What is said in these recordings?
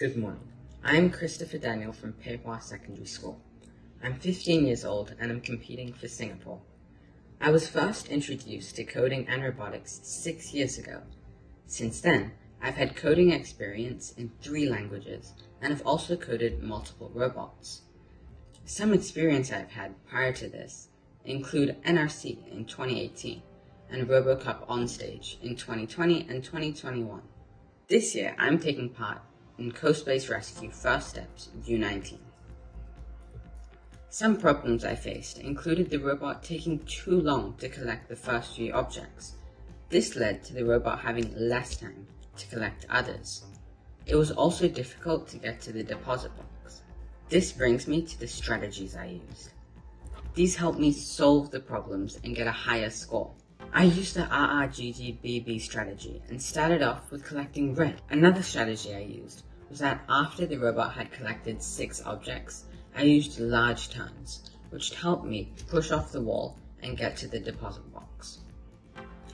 Good morning. I'm Christopher Daniel from Pei Hwa Secondary School. I'm 15 years old and I'm competing for Singapore. I was first introduced to coding and robotics six years ago. Since then, I've had coding experience in three languages and have also coded multiple robots. Some experience I've had prior to this include NRC in 2018 and RoboCup OnStage in 2020 and 2021. This year, I'm taking part in CoSpace Rescue First Steps U19. Some problems I faced included the robot taking too long to collect the first few objects. This led to the robot having less time to collect others. It was also difficult to get to the deposit box. This brings me to the strategies I used. These helped me solve the problems and get a higher score. I used the RRGGBB strategy and started off with collecting red. Another strategy I used was that after the robot had collected six objects, I used large turns, which helped me push off the wall and get to the deposit box.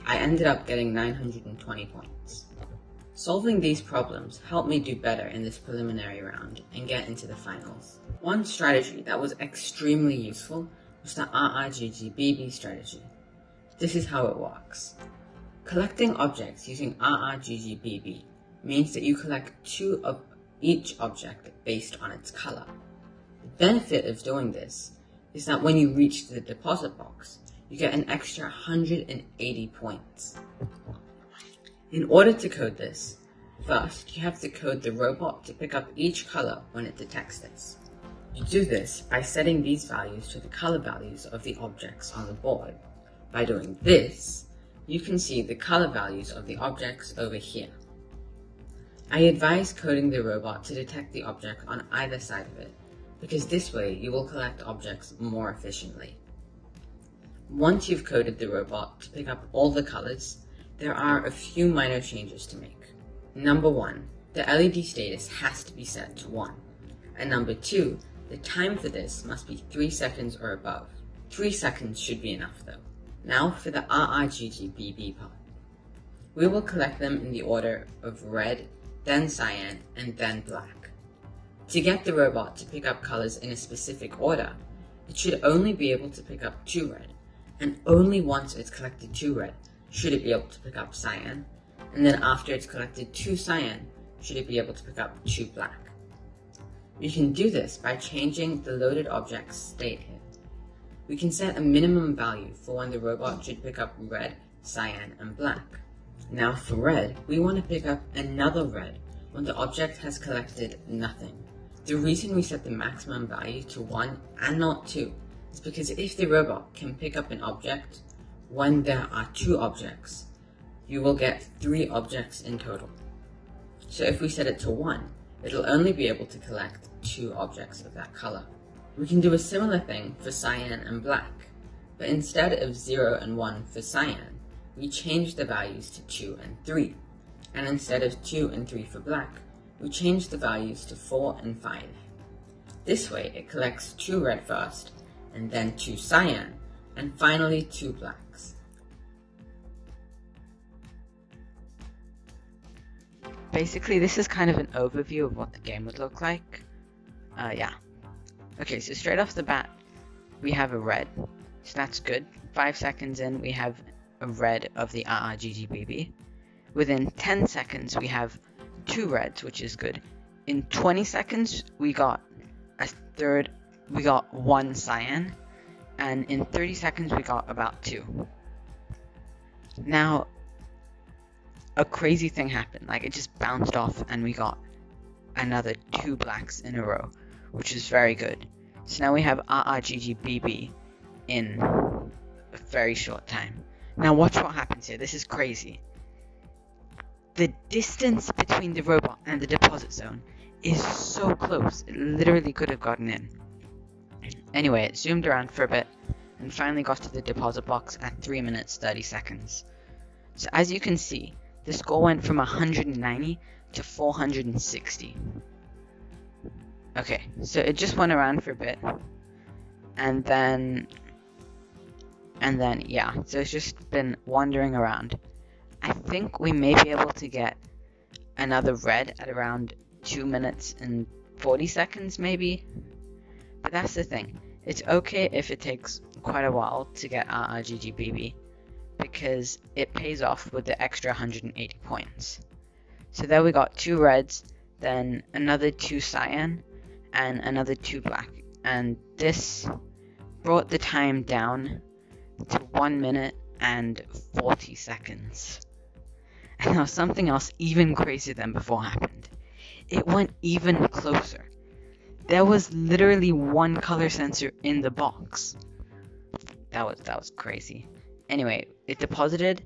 I ended up getting 920 points. Solving these problems helped me do better in this preliminary round and get into the finals. One strategy that was extremely useful was the RRGGBB strategy. This is how it works. Collecting objects using RRGGBB means that you collect two of each object based on its color. The benefit of doing this is that when you reach the deposit box, you get an extra 180 points. In order to code this, first you have to code the robot to pick up each color when it detects this. You do this by setting these values to the color values of the objects on the board. By doing this, you can see the color values of the objects over here. I advise coding the robot to detect the object on either side of it, because this way you will collect objects more efficiently. Once you've coded the robot to pick up all the colors, there are a few minor changes to make. Number one, the LED status has to be set to 1. And number two, the time for this must be 3 seconds or above. 3 seconds should be enough though. Now for the RRGGBB part. We will collect them in the order of red, then cyan, and then black. To get the robot to pick up colors in a specific order, it should only be able to pick up two red, and only once it's collected two red should it be able to pick up cyan, and then after it's collected two cyan, should it be able to pick up two black. You can do this by changing the loaded object's state here. We can set a minimum value for when the robot should pick up red, cyan, and black. Now for red, we want to pick up another red when the object has collected nothing. The reason we set the maximum value to 1 and not 2 is because if the robot can pick up an object when there are two objects, you will get three objects in total. So if we set it to 1, it'll only be able to collect two objects of that color. We can do a similar thing for cyan and black, but instead of 0 and 1 for cyan, we change the values to 2 and 3, and instead of 2 and 3 for black, we change the values to 4 and 5. This way it collects 2 red first, and then 2 cyan, and finally 2 blacks. Basically, this is kind of an overview of what the game would look like. Uh, yeah. Okay, so straight off the bat, we have a red, so that's good. Five seconds in, we have red of the RRGGBB. Within 10 seconds, we have two reds, which is good. In 20 seconds, we got a third, we got one cyan, and in 30 seconds, we got about two. Now, a crazy thing happened. Like, it just bounced off, and we got another two blacks in a row which is very good. So now we have RRGGBB in a very short time. Now watch what happens here. This is crazy. The distance between the robot and the deposit zone is so close. It literally could have gotten in. Anyway, it zoomed around for a bit and finally got to the deposit box at 3 minutes 30 seconds. So as you can see, the score went from 190 to 460. Okay, so it just went around for a bit. And then... And then, yeah, so it's just been wandering around. I think we may be able to get another red at around 2 minutes and 40 seconds maybe. But that's the thing. It's okay if it takes quite a while to get our RGGBB because it pays off with the extra 180 points. So there we got two reds, then another two cyan, and another two black. And this brought the time down to 1 minute and 40 seconds. And now something else even crazier than before happened. It went even closer. There was literally one color sensor in the box. That was that was crazy. Anyway, it deposited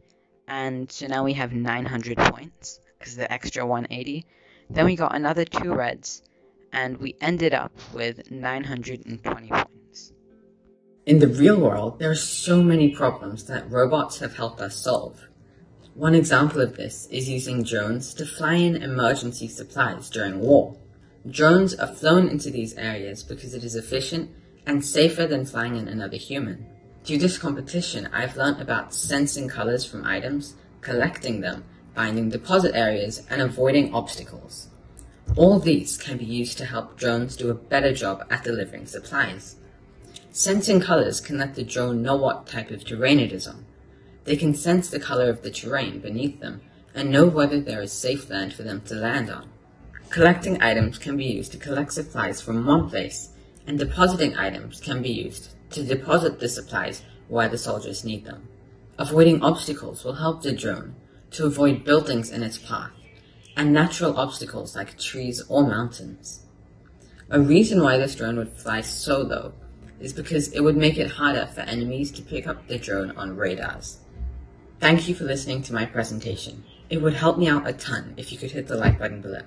and so now we have 900 points because the extra 180. Then we got another two reds and we ended up with 920 points. In the real world, there are so many problems that robots have helped us solve. One example of this is using drones to fly in emergency supplies during war. Drones are flown into these areas because it is efficient and safer than flying in another human. Through this competition, I've learnt about sensing colors from items, collecting them, finding deposit areas, and avoiding obstacles. All these can be used to help drones do a better job at delivering supplies. Sensing colors can let the drone know what type of terrain it is on, they can sense the color of the terrain beneath them and know whether there is safe land for them to land on. Collecting items can be used to collect supplies from one place, and depositing items can be used to deposit the supplies where the soldiers need them. Avoiding obstacles will help the drone to avoid buildings in its path, and natural obstacles like trees or mountains. A reason why this drone would fly so low is because it would make it harder for enemies to pick up the drone on radars. Thank you for listening to my presentation. It would help me out a ton if you could hit the like button below.